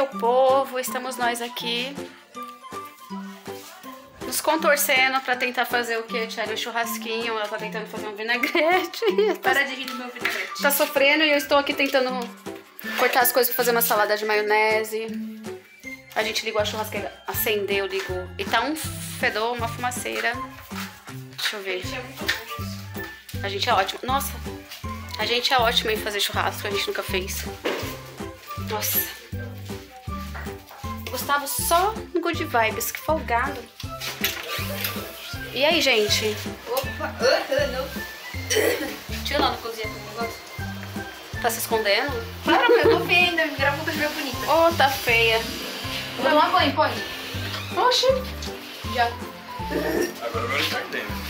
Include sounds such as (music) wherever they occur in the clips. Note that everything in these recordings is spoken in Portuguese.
meu povo, estamos nós aqui nos contorcendo pra tentar fazer o que? Tirar um churrasquinho, ela tá tentando fazer um vinagrete. (laughs) Para de rir do meu vinagrete. Tá sofrendo e eu estou aqui tentando cortar as coisas pra fazer uma salada de maionese. A gente ligou a churrasqueira, acendeu, ligou. E tá um fedor, uma fumaceira. Deixa eu ver. É. A gente é ótimo. Nossa, a gente é ótimo em fazer churrasco, a gente nunca fez. Nossa. Gustavo só no good vibes, que folgado. E aí, gente? Opa, ah, não. (coughs) Tira lá no cozinha com negócio. Tá se escondendo? Para, eu tô feia ainda. Me grava uma coisa bonita. Ô, tá feia. Vou tomar banho, pode? Oxi. Já. Agora vai estar dentro.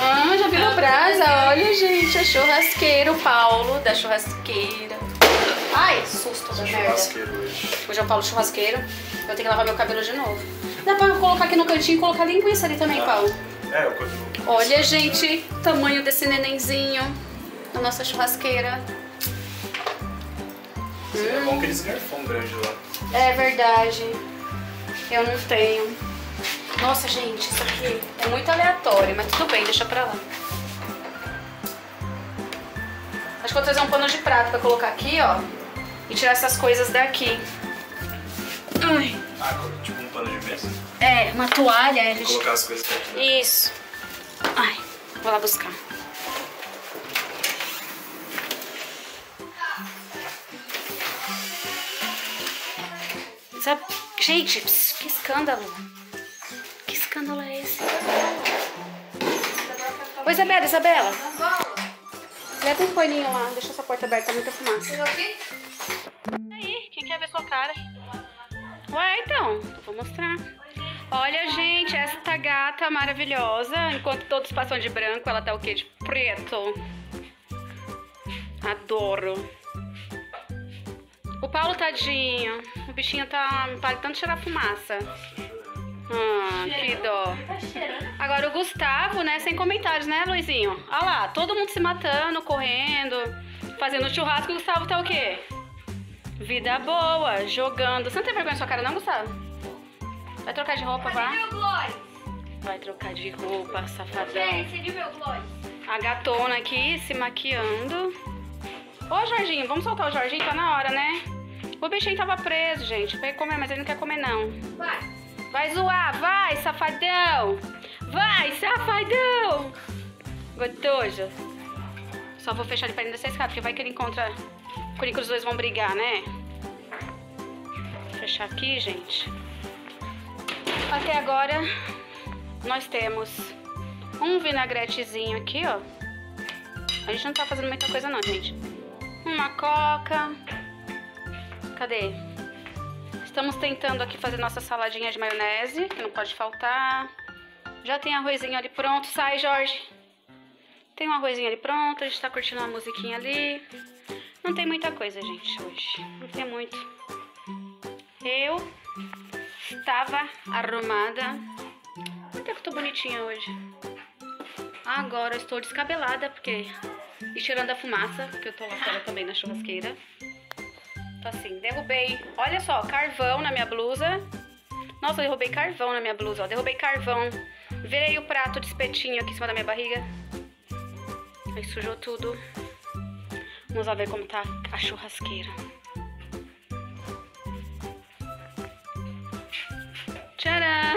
Ah, já virou brasa. Olha, gente, a churrasqueira, o Paulo da churrasqueira. Ai, susto da merda. Churrasqueiro hoje. Hoje é o Paulo churrasqueiro. Eu tenho que lavar meu cabelo de novo. Dá pra colocar aqui no cantinho e colocar linguiça ali também, Paulo. É, eu continuo. Olha, gente, tamanho desse nenenzinho na nossa churrasqueira. Seria bom aqueles garfão grande lá. É verdade. Eu não tenho. Nossa, gente, isso aqui é muito aleatório, mas tudo bem, deixa pra lá. Acho que vou trazer um pano de prato pra colocar aqui, ó. E tirar essas coisas daqui. Ai. Ah, tipo um pano de mesa. É, uma toalha, a gente Colocar as coisas aqui. Isso. Ai, vou lá buscar. Sabe, gente, que escândalo. Que escândalo é esse? Ô, Isabela, Isabela, leva um paninho lá, deixa essa porta aberta, tá muita fumaça. Mostrar. Olha, gente, esta gata maravilhosa. Enquanto todos passam de branco, ela tá o quê? De preto. Adoro. O Paulo, tadinho. O bichinho tá para tanto tirar fumaça. Ah, que dó. Tá. Agora o Gustavo, né? Sem comentários, né, Luizinho? Olha lá, todo mundo se matando, correndo, fazendo churrasco. O Gustavo tá o quê? Vida boa, jogando. Você não tem vergonha na sua cara, não, Gustavo? Vai trocar de roupa, Glóris? Vai trocar de roupa, safadão. Gente? A gatona aqui se maquiando. Ô, Jorginho, vamos soltar o Jorginho? Tá na hora, né? O bichinho tava preso, gente. Pra ele comer, mas ele não quer comer, não. Vai. Vai zoar, vai, safadão! Vai, safadão! Gostoso. Só vou fechar ele pra dentro dessa escada, porque vai que ele encontra. Por enquanto os dois vão brigar, né? Vou fechar aqui, gente. Até agora, nós temos um vinagretezinho aqui, ó. A gente não tá fazendo muita coisa, não, gente. Uma coca. Cadê? Estamos tentando aqui fazer nossa saladinha de maionese, que não pode faltar. Já tem arrozinho ali pronto. Sai, Jorge. Tem um arrozinho ali pronto. A gente tá curtindo uma musiquinha ali. Não tem muita coisa, gente, hoje. Não tem muito. Eu estava arrumada. Até que eu tô bonitinha hoje. Agora eu estou descabelada, porque... E cheirando a fumaça, que eu tô lá fora também na churrasqueira. Tô assim, derrubei, olha só, carvão na minha blusa. Nossa, eu derrubei carvão na minha blusa, ó. Derrubei carvão. Virei o prato de espetinho aqui em cima da minha barriga. Aí sujou tudo. Vamos lá ver como tá a churrasqueira. Tcharam!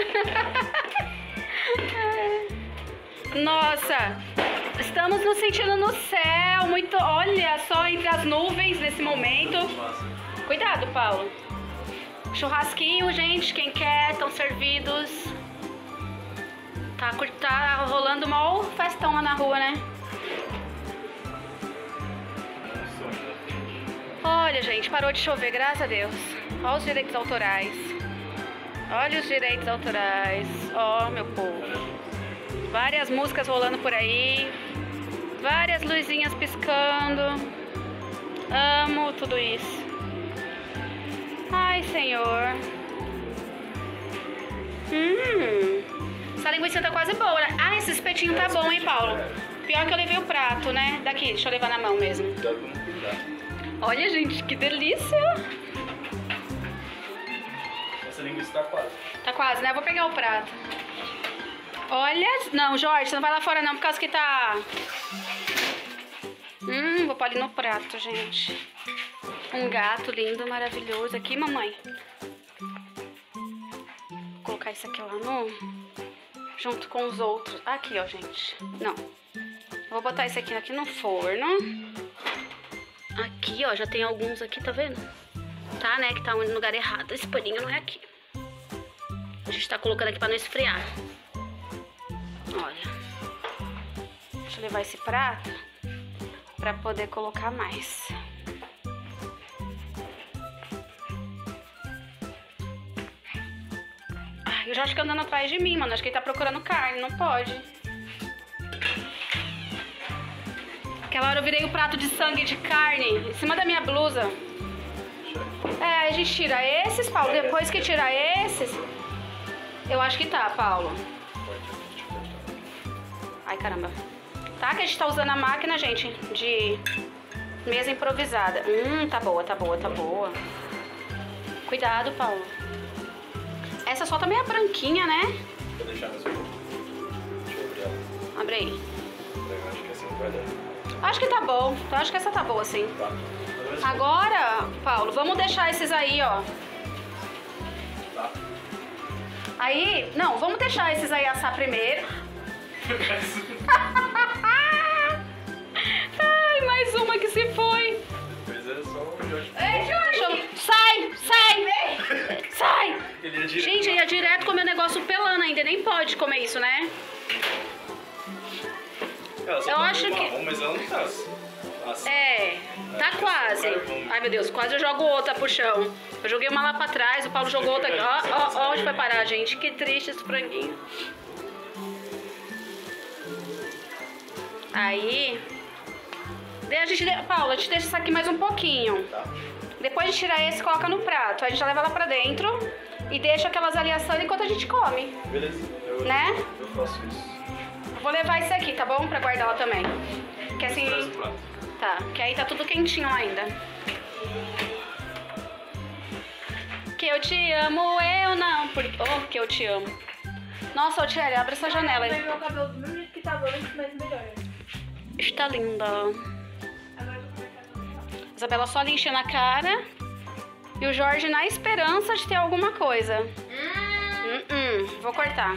Nossa! Estamos nos sentindo no céu, muito. Olha só entre as nuvens nesse momento. Cuidado, Paulo. Churrasquinho, gente, quem quer, estão servidos. Tá, tá rolando mal festão lá na rua, né? Olha, gente, parou de chover, graças a Deus. Olha os direitos autorais. Olha os direitos autorais. Ó, meu povo. Várias músicas rolando por aí. Várias luzinhas piscando. Amo tudo isso. Ai, Senhor. Hum. Essa linguiça tá quase boa, né? Ah, esse espetinho tá bom, hein, Paulo? Pior que eu levei o prato, né? Daqui, deixa eu levar na mão mesmo. Olha, gente, que delícia! Tá quase. Tá quase, né? Eu vou pegar o prato. Olha. Não, Jorge, você não vai lá fora não, por causa que tá. Hum, vou pôr ali no prato, gente. Um gato lindo, maravilhoso. Aqui, mamãe. Vou colocar isso aqui lá no. Junto com os outros. Aqui, ó, gente. Não. Vou botar isso aqui, aqui no forno. Aqui, ó, já tem alguns aqui, tá vendo? Tá, né? Que tá no lugar errado. Esse paninho não é aqui. A gente tá colocando aqui pra não esfriar. Olha. Deixa eu levar esse prato pra poder colocar mais. Ai, o Jorge fica andando atrás de mim, mano. Acho que ele tá procurando carne, não pode. Aquela hora eu virei o prato de sangue de carne em cima da minha blusa. É, a gente tira esses, Paulo. Depois que tira esses, eu acho que tá, Paulo. Ai, caramba. Tá? Que a gente tá usando a máquina, gente, de mesa improvisada. Hum, tá boa, tá boa, tá boa. Cuidado, Paulo. Essa só tá meio branquinha, né? Vou deixar um pouco. Deixa eu abrir ela. Abre aí. Eu acho que assim vai dar. Acho que tá bom. Eu acho que essa tá boa, sim. Tá. Agora, Paulo, vamos deixar esses aí, ó. Aí, não, vamos deixar esses aí assar primeiro. (laughs) Ai, mais uma que se foi. Depois é só o Jorge. Deixa eu- Sai, sai, sai. Ele ia direto. Gente, ia direto comer o negócio pelando ainda, nem pode comer isso, né? Ela só eu acho que- marrom, mas ela não tá assim. É, tá quase. Ai, meu Deus, quase eu jogo outra pro chão. Eu joguei uma lá pra trás, o Paulo jogou outra aqui. Ó, ó, ó onde foi parar, gente. Que triste esse franguinho. Aí... Daí a gente... Paulo, a gente deixa isso aqui mais um pouquinho. Tá. Depois de tirar esse, coloca no prato. Aí a gente já leva lá pra dentro e deixa aquelas ali assando enquanto a gente come. Beleza. Eu, Né? Eu faço isso. Vou levar esse aqui, tá bom? Pra guardar lá também. Que assim... Tá, que aí tá tudo quentinho ainda. Que eu te amo, eu não. Por... Oh, que eu te amo. Nossa, Thierry, abre essa janela Vai aí. meu cabelo do mesmo jeito que tava antes, mas melhor. Está linda. Isabela só lixa na cara. E o Jorge na esperança de ter alguma coisa. Hum, hum, vou cortar.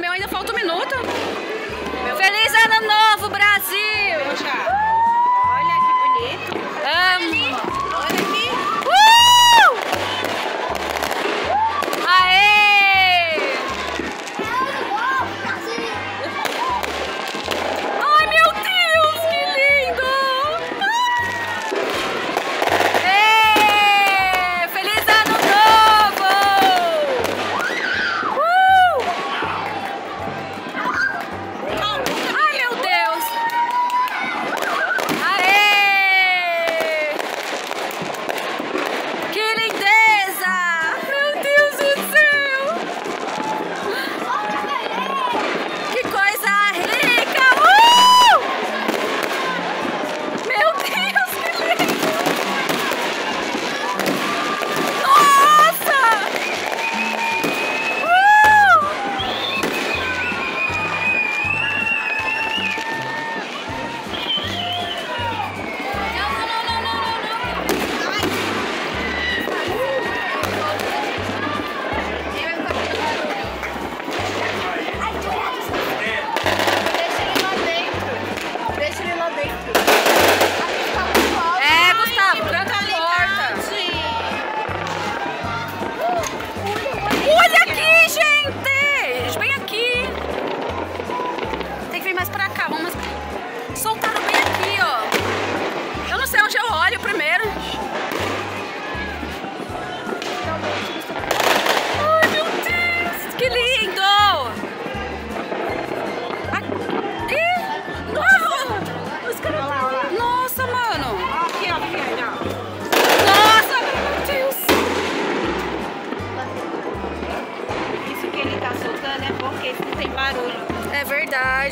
Meu ainda falta um minuto. Feliz Ano Novo, Brasil! Olha que bonito. Amo! Olha aqui.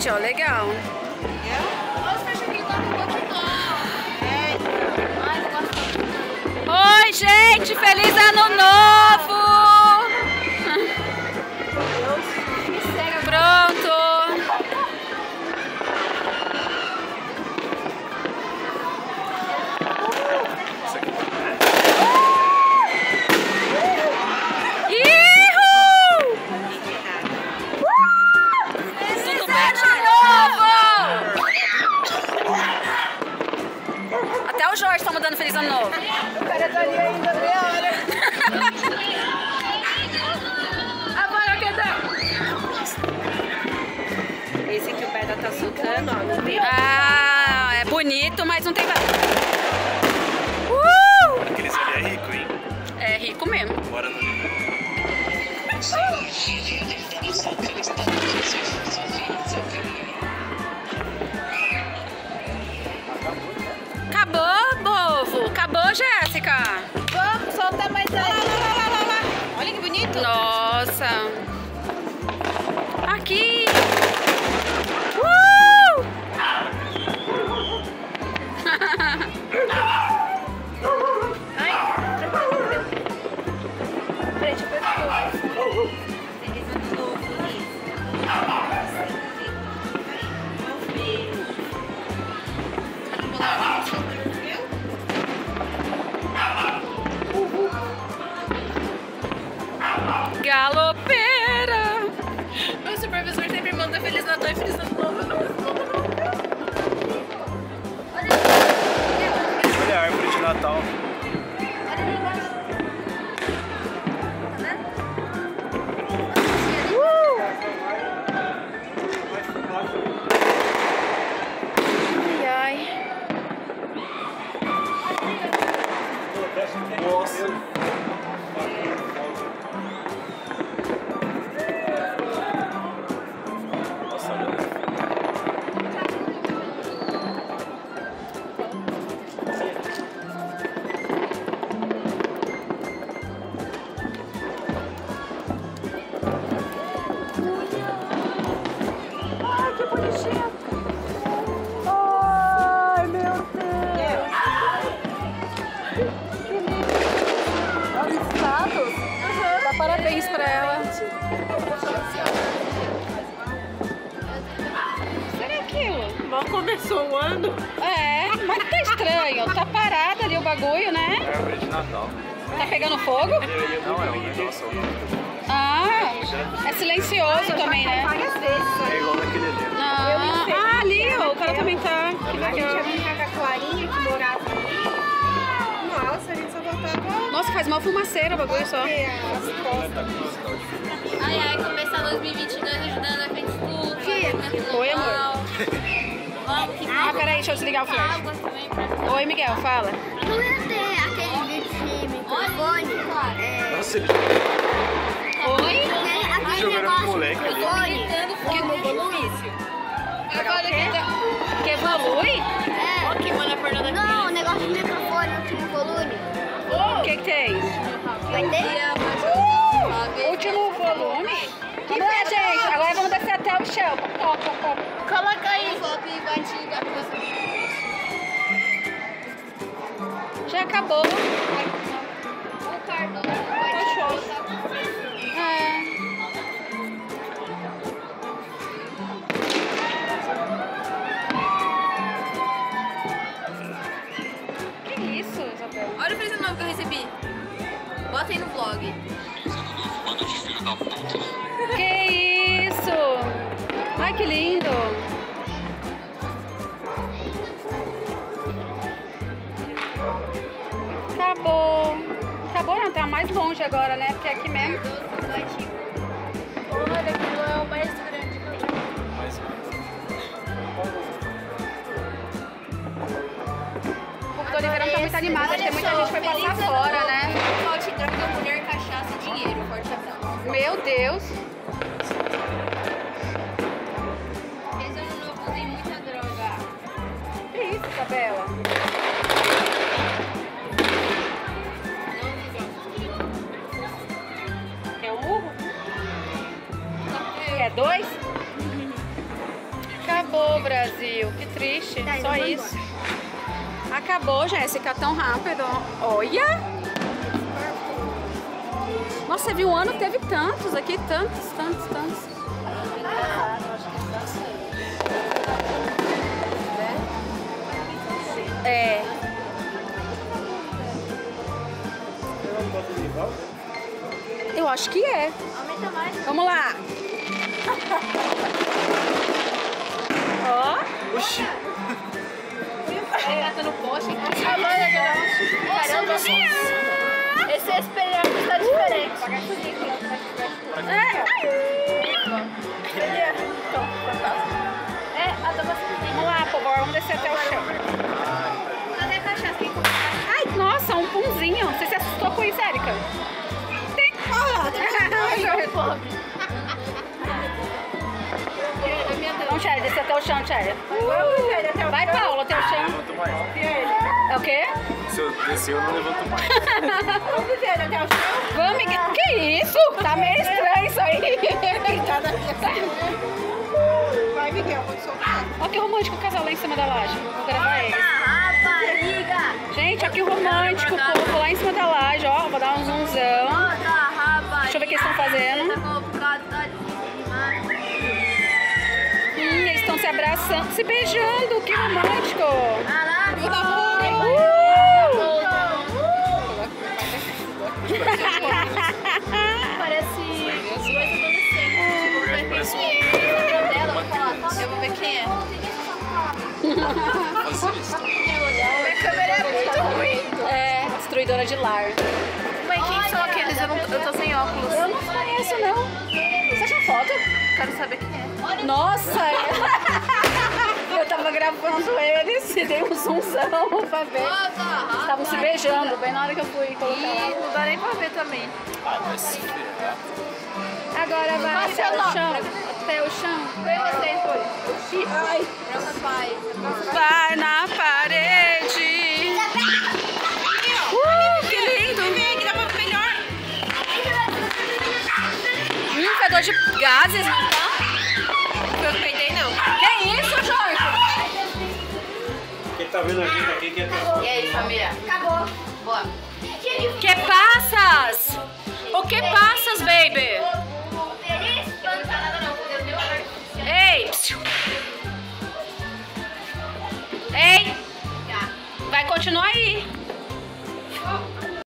Legal. Oi, gente, feliz ano novo! O cara tá ali ainda meia hora. Agora cadê? Esse aqui o pé da Tassuca. Ah, é bonito, mas não tem valor. Uh! Aqueles ali é rico, hein? É rico mesmo. Bora no Nossa. Feliz Natal e Feliz Ano Novo. Ali o bagulho, né? É a árvore de Natal. Tá pegando fogo? Não, é um negócio. Ah, é silencioso também, né? Várias vezes. É igual naquele ali. Ah, ah, ali, ó, o cara também tá. Que A gente legal. ia brincar com a Clarinha que morava ali. Nossa, a gente só voltava Nossa, faz mal fumaceira o bagulho só. Ai, ai, começar 2022 ajudando a gente tudo. Oi, amor. (laughs) Vamos que Ah, peraí, deixa eu desligar o flash. Oi, Miguel, fala. Não ia ter aquele de microfone. É, Nossa, ele Oi? aquele, negócio com moleque ali. microfone que difícil. Agora que, que evolui? É. Que manda a Fernanda Não, o negócio de microfone, último volume. O que que tem? Vai ter? Último volume? Lá, gente. Agora vamos descer até o chão. Pop, pop, pop. Você. Já acabou. O te botar. É. Que isso, Isabel? Olha o feliz novo que eu recebi. Bota aí no vlog. Que isso? Ai, que lindo. Agora, né? Porque aqui mesmo. Olha, aquilo é o mais grande que eu já Mas O povo do Oliveira não tá muito animado, acho que muita gente foi passar fora, né? Forte droga, mulher, cachaça e dinheiro. Forte abraço. Meu Deus. Esse ano novo tem muita droga. Que isso, Isabela? Dois? Acabou, Brasil. Que triste. Tá, Só então isso. Acabou, Jéssica, tão rápido. Olha! Nossa, você viu um ano, teve tantos aqui, tantos, tantos, tantos. É. Eu acho que é. Aumenta mais. Vamos lá. Ó. Oxi. Ela tá no poste. Caramba, esse espelho tá diferente. É, a dama Vamos lá, povo, vamos descer até o chão. Ai, nossa, um punzinho. Você se assustou com isso, Érica? Tem. Cachorro pobre. Vamos, Tchelle, descer até o chão, Tchelle. Vai, Paula, até o chão. É o quê? Se eu descer, eu não levanto mais. Vamos ver até o chão. Vamos, Miguel. Que isso? Tá meio estranho isso aí. Vai, Miguel, pode soltar. Olha que romântico o casal lá em cima da laje. Vou gravar eles. Rapariga. Gente, olha que romântico o povo lá em cima da laje. Ó, vou dar um zoomzão. Deixa eu ver o que eles estão fazendo. Abraçando, se beijando. Que romântico. Parece dois adolescentes. Parece um Eu vou ver quem é. Minha câmera é muito ruim. É, destruidora de lar. Mãe, quem são aqueles? Eu, não, eu tô sem óculos. Eu não conheço, não. Você achou foto? Quero saber quem é. Nossa! Eu (laughs) tava gravando eles e dei um zoomzão pra ver. Eles estavam se beijando, bem na hora que eu fui colocar lá. E não dá nem pra ver também. Ah, vai se ferrar. Agora vai até o chão. Até o chão. Foi você, foi. Ai. Vai na parede. Gases. Eu não peidei, não. Que isso, Jorge? Quem tá vendo a gente aqui quer ter. E aí, família? Acabou. Boa. Que passas? O que passas, baby? Eu tá Ei! Ei! Vai continuar aí.